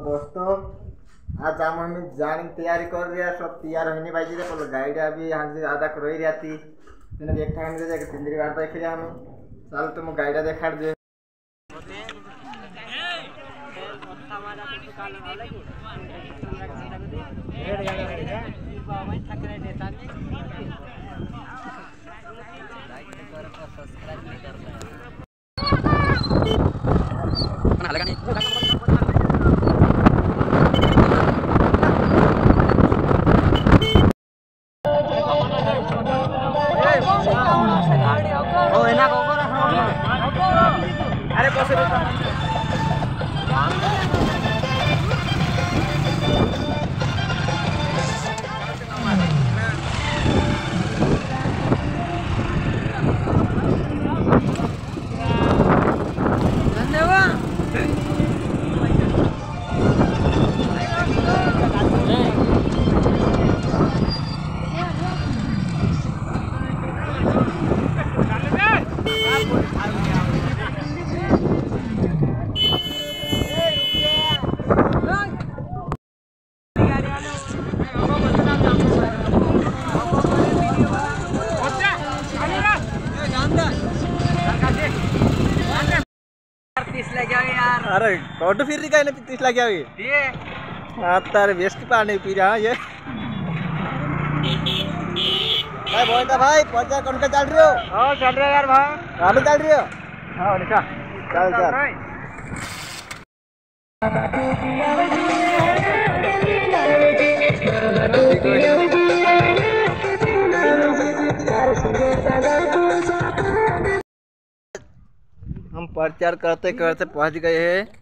दोस्तों आज हम हम जाने की तैयारी कर रहे हैं सब तैयार होने बाजी रे पर गाइड अभी यहाँ से आधा कर ही रहती मैंने एक टाइम दे जाके तीन दिन बाद देख लिया हम चल तुम गाइड देखा दे अरे बस अरे कौन फिर रही का तीस लाख आगे हाँ तारे वेस्ट पानी पी रहा ये। भाई बोल था भाई पहुँचा कौन का चल रही हो? हाँ चल रहा यार भाई। कहाँ पे चल रही हो? हाँ निशा चल चल। हम प्रचार करते करते पहुँच गए हैं।